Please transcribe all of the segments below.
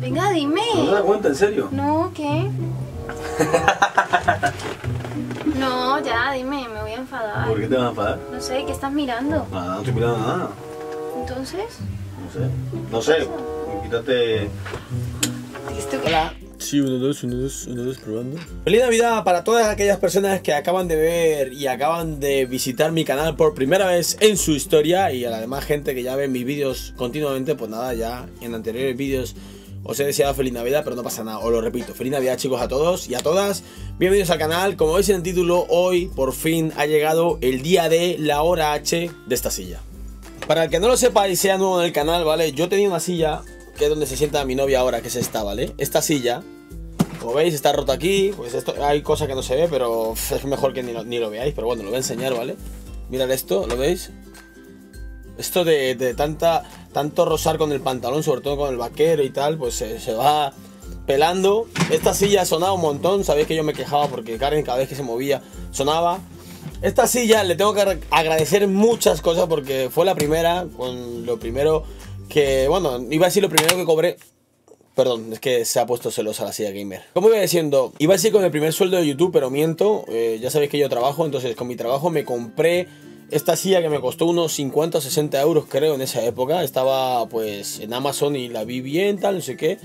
Venga, dime. ¿No te das cuenta, en serio? No, ¿qué? no, ya, dime, me voy a enfadar. ¿Por qué te vas a enfadar? No sé, ¿qué estás mirando? Nada, no estoy mirando nada. Entonces, No sé. No sé. Quítate. ¿esto qué? Hola. Sí, uno, dos, uno, dos, uno, dos, probando. Feliz Navidad para todas aquellas personas que acaban de ver y acaban de visitar mi canal por primera vez en su historia y a la demás gente que ya ve mis vídeos continuamente, pues nada, ya en anteriores vídeos os he deseado feliz Navidad, pero no pasa nada, os lo repito. Feliz Navidad chicos a todos y a todas. Bienvenidos al canal. Como veis en el título, hoy por fin ha llegado el día de la hora H de esta silla. Para el que no lo sepa y sea nuevo en el canal, ¿vale? Yo tenía una silla que es donde se sienta mi novia ahora, que es esta, ¿vale? Esta silla, como veis, está rota aquí. Pues esto, hay cosas que no se ve, pero es mejor que ni lo, ni lo veáis. Pero bueno, lo voy a enseñar, ¿vale? Mirad esto, ¿lo veis? Esto de, de tanta, tanto rosar con el pantalón, sobre todo con el vaquero y tal, pues se, se va pelando. Esta silla sonaba un montón, sabéis que yo me quejaba porque Karen cada vez que se movía sonaba. Esta silla le tengo que agradecer muchas cosas porque fue la primera, con lo primero que, bueno, iba a decir lo primero que cobré. Perdón, es que se ha puesto celosa la silla gamer. Como iba diciendo, iba a decir con el primer sueldo de YouTube, pero miento. eh, ya sabéis que yo trabajo, entonces con mi trabajo me compré esta silla que me costó unos 50 o 60 euros, creo, en esa época. Estaba pues en Amazon y la vi bien, tal, no sé qué.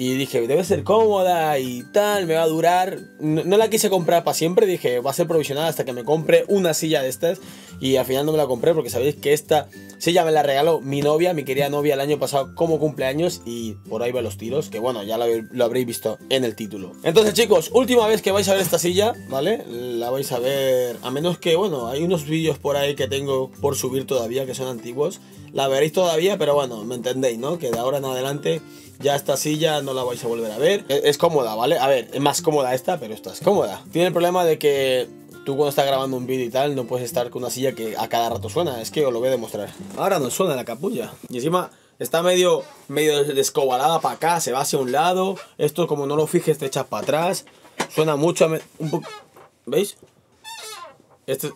Y dije, debe ser cómoda y tal, me va a durar. No, la quise comprar para siempre, dije, va a ser provisional hasta que me compre una silla de estas. Y al final no me la compré porque sabéis que esta silla me la regaló mi novia, mi querida novia, el año pasado como cumpleaños. Y por ahí va los tiros, que bueno, ya lo habréis visto en el título. Entonces, chicos, última vez que vais a ver esta silla, ¿vale? La vais a ver, a menos que, bueno, hay unos vídeos por ahí que tengo por subir todavía que son antiguos. La veréis todavía, pero bueno, me entendéis, ¿no? Que de ahora en adelante ya esta silla no la vais a volver a ver. Es, es, cómoda, ¿vale? A ver, es más cómoda esta, pero esta es cómoda. Tiene el problema de que tú cuando estás grabando un vídeo y tal, no puedes estar con una silla que a cada rato suena. Es que os lo voy a demostrar. Ahora no suena la capulla. Y encima está medio, medio descobalada para acá, se va hacia un lado. Esto como no lo fijes te echas para atrás. Suena mucho a un. ¿Veis? Este...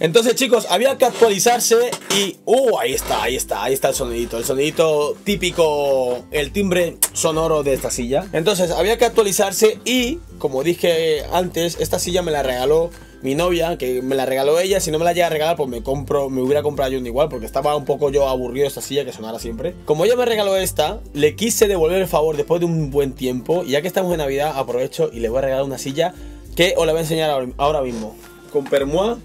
Entonces chicos, había que actualizarse y... ¡Uh! Ahí está, ahí está, ahí está el sonidito. El sonidito típico, el timbre sonoro de esta silla. Entonces había que actualizarse y, como dije antes, esta silla me la regaló mi novia, que me la regaló ella. Si no me la llega a regalar, pues me compro, me hubiera comprado yo un igual, porque estaba un poco yo aburrido esta silla que sonara siempre. Como ella me regaló esta, le quise devolver el favor después de un buen tiempo. Y ya que estamos en Navidad, aprovecho y le voy a regalar una silla que os la voy a enseñar ahora mismo. Con permoa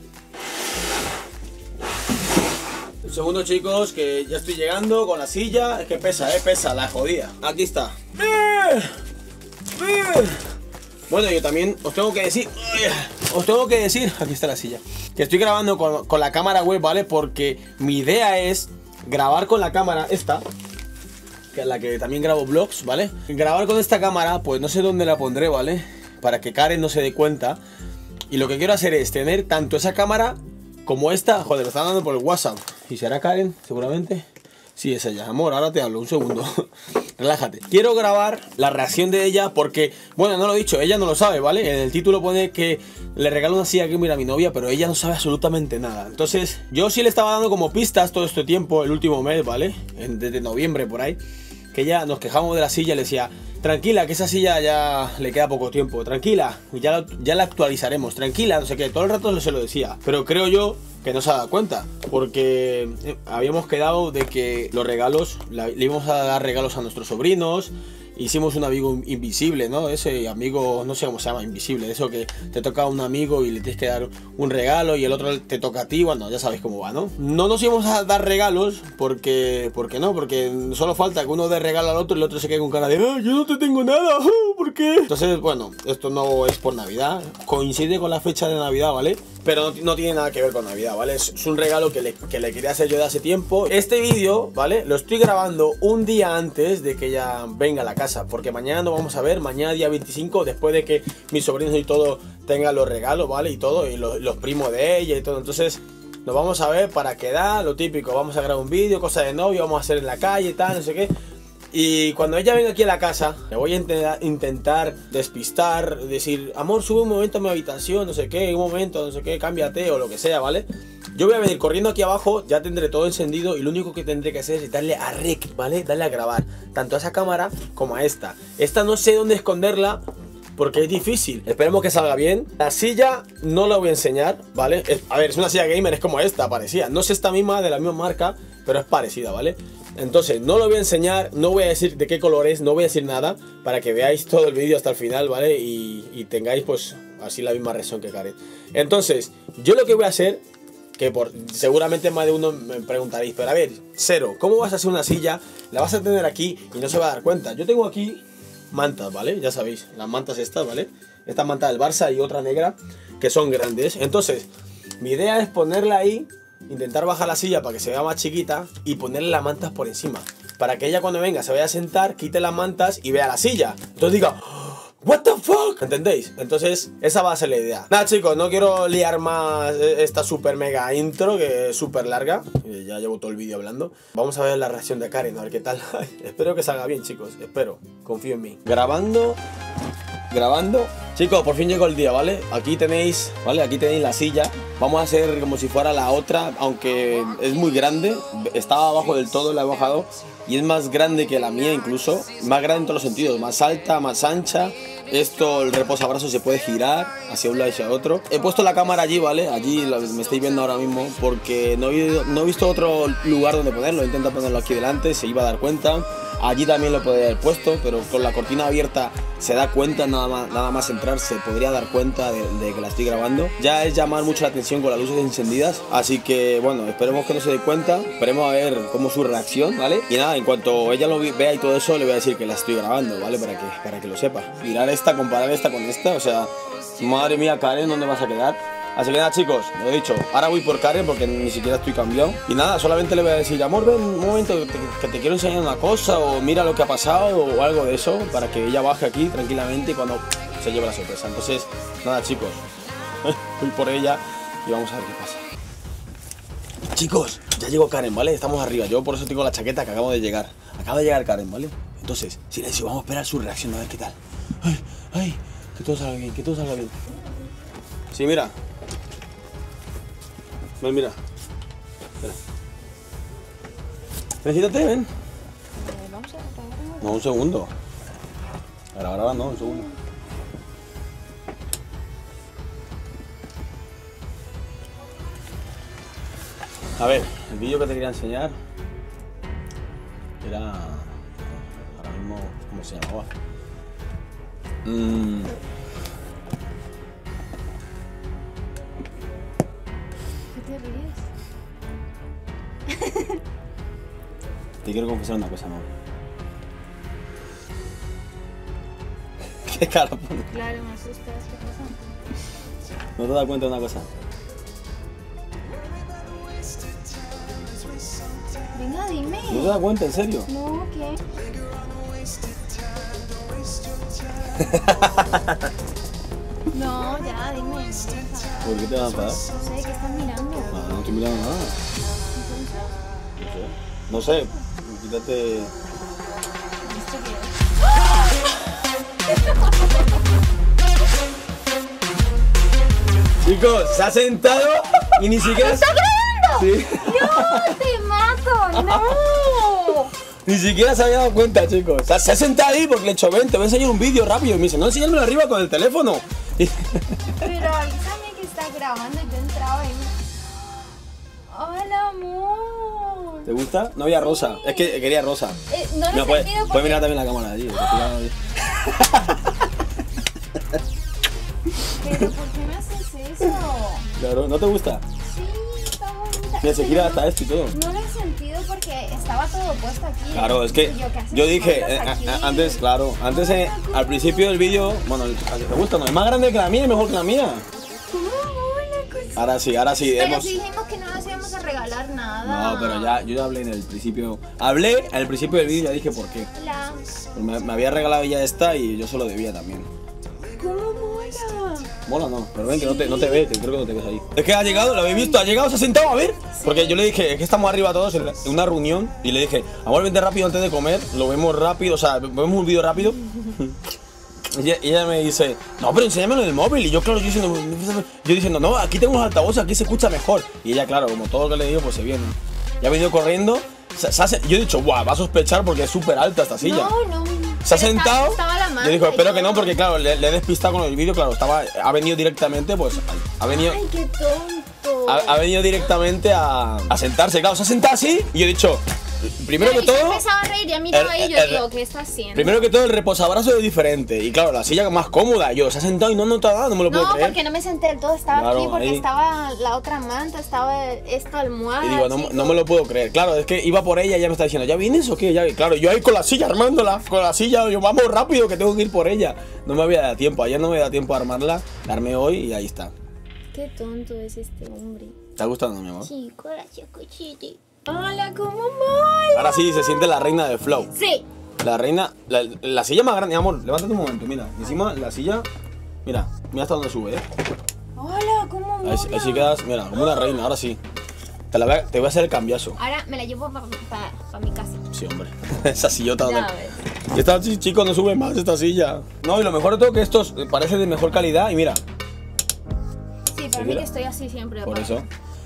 segundo, chicos, que ya estoy llegando con la silla. Es que pesa, eh, pesa, la jodida. Aquí está. Bueno, yo también os tengo que decir. Os tengo que decir. Aquí está la silla. Que estoy grabando con, con la cámara web, ¿vale? Porque mi idea es grabar con la cámara esta. Que es la que también grabo vlogs, ¿vale? Grabar con esta cámara, pues no sé dónde la pondré, ¿vale? Para que Karen no se dé cuenta. Y lo que quiero hacer es tener tanto esa cámara como esta. Joder, me están dando por el WhatsApp. ¿Y será Karen? Seguramente. Sí, es ella. Amor, ahora te hablo, un segundo. Relájate. Quiero grabar la reacción de ella porque, bueno, no lo he dicho, ella no lo sabe, ¿vale? En el título pone que le regalo una silla gamer a mi novia, pero ella no sabe absolutamente nada. Entonces, yo sí le estaba dando como pistas todo este tiempo, el último mes, ¿vale? Desde noviembre por ahí. Que ya nos quejamos de la silla, le decía, tranquila, que esa silla ya le queda poco tiempo, tranquila, ya, ya la actualizaremos, tranquila, no sé qué, todo el rato se lo decía. Pero creo yo que no se ha dado cuenta, porque habíamos quedado de que los regalos, le íbamos a dar regalos a nuestros sobrinos, hicimos un amigo invisible, ¿no? Ese amigo, no sé cómo se llama, invisible, eso que te toca a un amigo y le tienes que dar un regalo y el otro te toca a ti, bueno, ya sabéis cómo va, ¿no? No nos íbamos a dar regalos porque, porque no, porque solo falta que uno dé regalo al otro y el otro se quede con cara de, ¡Ah, yo no te tengo nada, ¿por qué? Entonces, bueno, esto no es por Navidad, coincide con la fecha de Navidad, ¿vale? Pero no, tiene nada que ver con Navidad, ¿vale? Es, un regalo que le, que le, quería hacer yo de hace tiempo. Este vídeo, ¿vale? Lo estoy grabando un día antes de que ella venga a la casa. Porque mañana no vamos a ver, mañana día 25, después de que mis sobrinos y todo tengan los regalos, ¿vale? Y todo, y los, primos de ella y todo. Entonces, nos vamos a ver para quedar, lo típico. Vamos a grabar un vídeo, cosa de novio, vamos a hacer en la calle tal, no sé qué. Y cuando ella venga aquí a la casa, le voy a intenta- intentar despistar, decir, amor, sube un momento a mi habitación, no sé qué, un momento, no sé qué, cámbiate o lo que sea, ¿vale? Yo voy a venir corriendo aquí abajo, ya tendré todo encendido y lo único que tendré que hacer es darle a rec, ¿vale? Darle a grabar, tanto a esa cámara como a esta. Esta no sé dónde esconderla porque es difícil. Esperemos que salga bien. La silla no la voy a enseñar, ¿vale? A ver, es una silla gamer, es como esta, parecía. No es esta misma, de la misma marca, pero es parecida, ¿vale? Entonces, no lo voy a enseñar, no voy a decir de qué color es, no voy a decir nada, para que veáis todo el vídeo hasta el final, ¿vale? Y, tengáis, pues, así la misma reacción que Karen. Entonces, yo lo que voy a hacer que por, seguramente más de uno me preguntaréis, pero a ver, cero, ¿cómo vas a hacer una silla? La vas a tener aquí y no se va a dar cuenta. Yo tengo aquí mantas, ¿vale? Ya sabéis, las mantas estas, ¿vale? Esta manta del Barça y otra negra, que son grandes. Entonces, mi idea es ponerla ahí, intentar bajar la silla para que se vea más chiquita y ponerle las mantas por encima. Para que ella cuando venga se vaya a sentar, quite las mantas y vea la silla. Entonces diga, What the fuck? ¿Entendéis? Entonces, esa va a ser la idea. Nada, chicos, no quiero liar más eh, esta super mega intro, que es súper larga. Eh, Ya llevo todo el vídeo hablando. Vamos a ver la reacción de Karen, a ver qué tal. espero que salga bien, chicos. Espero. Confío en mí. Grabando. Grabando. Chicos, por fin llegó el día, ¿vale? Aquí tenéis, ¿vale? Aquí tenéis la silla. Vamos a hacer como si fuera la otra, aunque es muy grande. Estaba abajo del todo, la he bajado. Y es más grande que la mía incluso. Más grande en todos los sentidos. Más alta, más ancha. Esto, el reposabrazos se puede girar hacia un lado y hacia otro. He puesto la cámara allí, ¿vale? Allí me estáis viendo ahora mismo porque no he, no he visto otro lugar donde ponerlo. He intentado ponerlo aquí delante, se iba a dar cuenta. Allí también lo podría haber puesto, pero con la cortina abierta se da cuenta, nada más, nada más entrar se podría dar cuenta de, que la estoy grabando. Ya es llamar mucho la atención con las luces encendidas, así que bueno, esperemos que no se dé cuenta, esperemos a ver cómo su reacción, ¿vale? Y nada, en cuanto ella lo vea y todo eso, le voy a decir que la estoy grabando, ¿vale? Para que, para que lo sepa. Mirar esta, comparar esta con esta, o sea, madre mía, Karen, ¿dónde vas a quedar? Así que nada chicos, lo he dicho, ahora voy por Karen porque ni siquiera estoy cambiado. Y nada, solamente le voy a decir, amor, ven un momento que te, que te quiero enseñar una cosa o mira lo que ha pasado o algo de eso para que ella baje aquí tranquilamente y cuando se lleve la sorpresa. Entonces, nada chicos, voy por ella y vamos a ver qué pasa. Chicos, ya llegó Karen, ¿vale? Estamos arriba. Yo por eso tengo la chaqueta que acabo de llegar. Acaba de llegar Karen, ¿vale? Entonces, silencio, vamos a esperar su reacción a ver qué tal. Ay, ay, que todo salga bien, que todo salga bien. Sí, mira. Ven, mira. Ven, siéntate, ven. No, un segundo. Ahora, ahora no, un segundo. A ver, el vídeo que te quería enseñar era. Ahora mismo, ¿cómo se llamaba? Mm, quiero confesar una cosa, amor. ¿Qué cara? Claro, me asustas. ¿Qué pasa? ¿No te das cuenta de una cosa? Venga, dime. ¿No te das cuenta, en serio? No, ¿qué? no, ya, dime. ¿Por qué te vas a enfadar? No sé, ¿qué estás mirando? No, no estoy mirando nada. Entonces, No sé. No sé. Quítate. Chicos, se ha sentado y ni siquiera. ¿Estás grabando? Sí. ¡No, te mato! ¡No! Ni siquiera se había dado cuenta, chicos. O sea, se ha sentado ahí porque le he ven, te voy a enseñar un vídeo rápido. Y me dice, no, enséñamelo arriba con el teléfono. Pero avísame que está grabando y yo entraba y... ¡Hola, amor! ¿Te gusta? No había rosa. Es que quería rosa. Eh, no lo sentido puedes porque... mirar también la cámara allí. Pero ¿por qué me haces eso? Claro, ¿no te gusta? Sí, está bonita. Mira, se gira no- hasta esto y todo. No lo he sentido porque estaba todo puesto aquí. Claro, es que Y ¿qué haces yo dije, eh, a- a- antes, claro, antes eh, al principio del vídeo, bueno, ¿te gusta? No, es más grande que la mía y mejor que la mía. Ahora sí, ahora sí, Pero hemos... si dijimos que no regalar nada. No, pero ya, yo ya hablé en el principio, hablé al principio del vídeo y ya dije por qué. Hola. Pues Me, me había regalado ya esta y yo se lo debía también. ¿Cómo mola? Mola no, pero ven que no te, no te ves, que creo que no te ves ahí. Es que ha llegado, lo habéis visto, ha llegado, se ha sentado a ver. Porque yo le dije, es que estamos arriba todos en una reunión y le dije, amor, vente rápido antes de comer, lo vemos rápido, o sea, vemos un vídeo rápido. Ella, ella me dice, no, pero enséñamelo en el móvil. Y yo, claro, yo diciendo, yo diciendo, no, aquí tengo los altavoces, aquí se escucha mejor. Y ella, claro, como todo lo que le digo, pues se viene. Ya ha venido corriendo. se- se hace- yo he dicho, guau, va a sospechar porque es súper alta esta silla. No, no. Se ha Pero estaba- sentado. estaba la yo digo, espero que no, porque claro, le, le he despistado con el vídeo, claro, estaba, ha venido directamente, pues, ha venido, Ay, qué tonto. ha, ha venido directamente a, a sentarse, claro, se ha sentado así y yo he dicho, primero que todo, empezaba a reír y a miraba el- ahí y yo el- digo, ¿qué está haciendo? primero que todo el reposabrazo es diferente y claro, la silla más cómoda, yo, se ha sentado y no nota nada, no me lo puedo No, creer. porque no me senté del todo, estaba Claro, aquí porque ahí. estaba la otra manta, estaba esta almohada. Y digo, no, no me lo puedo creer. Claro, es que iba por ella y ella me está diciendo, ¿ya vienes o qué? Ya, vi-". claro, yo ahí con la silla armándola, con la silla, yo vamos rápido que tengo que ir por ella. No me había dado tiempo, ayer no me había dado tiempo a armarla, la armé hoy y ahí está. Qué tonto es este hombre. ¿Te ha gustado, mi amor? Sí, corazón, cochiti. Hola, ¿cómo mola? Ahora sí, se siente la reina de Flow. Sí. La reina, la, la silla más grande, amor, levántate un momento, mira. Encima la silla, mira, mira hasta dónde sube, ¿eh? Hola, ¿cómo mola? Ahí, ahí sí quedas, mira, como una reina, ahora sí. Te, la voy a, te voy a hacer el cambiazo. Ahora me la llevo para mi casa. Sí, hombre. Esa sillota donde... esta chi- chico no sube más esta silla. No, y lo mejor de todo que estos parece de mejor calidad y mira, Sí, para mí que estoy así siempre. por eso.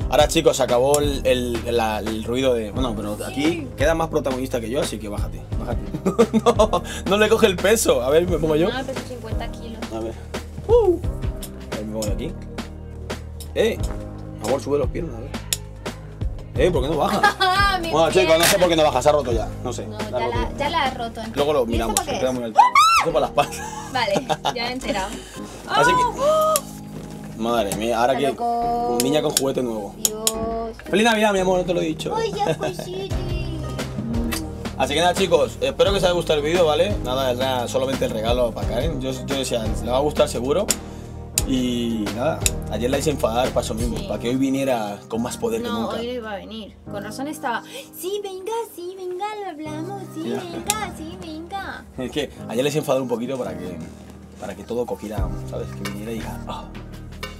Ahora chicos, se acabó el, el- la- el ruido de... Bueno, pero aquí queda más protagonista que yo, así que bájate, bájate. no, no le coge el peso. A ver, me pongo yo. No, peso 50 kilos. A ver. Uh. A ver, me pongo de aquí. Eh, por favor, sube los piernas, a ver. Eh, ¿por qué no baja? ¡Ah, Bueno, chicos, no sé por qué no baja, se ha roto ya. No sé. No, la ha ya roto la, ya la he roto. Luego lo ¿Y esto miramos, queda muy alto. Eso para las patas. Vale, ya he enterado. Así que- ¡Oh! Madre mía, ahora que. Niña con juguete nuevo. Dios. Feliz Navidad, mi amor, no te lo he dicho. Ay, ya pues sí. Así que nada, chicos, espero que os haya gustado el vídeo, ¿vale? Nada, era solamente el regalo para Karen. Yo, yo decía, le va a gustar seguro. Y nada, ayer la hice enfadar para eso mismo, Sí. para que hoy viniera con más poder que No, nunca. hoy no iba a venir. Con razón estaba. Sí, venga, sí, venga, lo hablamos. Sí, venga, sí, venga. Es que ayer les enfadé un poquito para que, para que todo cogiera, ¿sabes? Que viniera y diga, ah,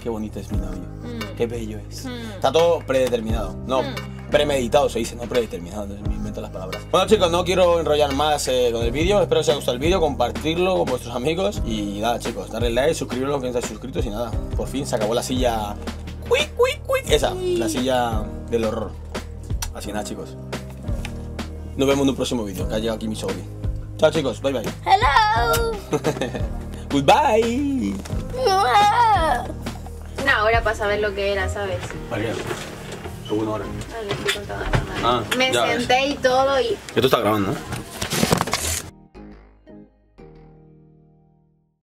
qué bonito es mi novio, Mm. qué bello es. Mm. Está todo predeterminado, no, Mm. premeditado se dice, no predeterminado, entonces me invento las palabras. Bueno chicos, no quiero enrollar más eh, con el vídeo, espero que os haya gustado el vídeo, compartirlo con vuestros amigos y nada chicos, darle like, suscribiros los que no estáis suscritos y nada, por fin se acabó la silla, quick, quick, quick, esa, la silla del horror. Así que nada chicos, nos vemos en un próximo vídeo, que ha llegado aquí mi sobrino. Chao chicos, bye bye. Hello. Goodbye. Una hora para saber lo que era, ¿sabes? María, qué buena hora. Ay, le estoy contando. Ah, Me ya ves. senté y todo y Esto está grabando, ¿no?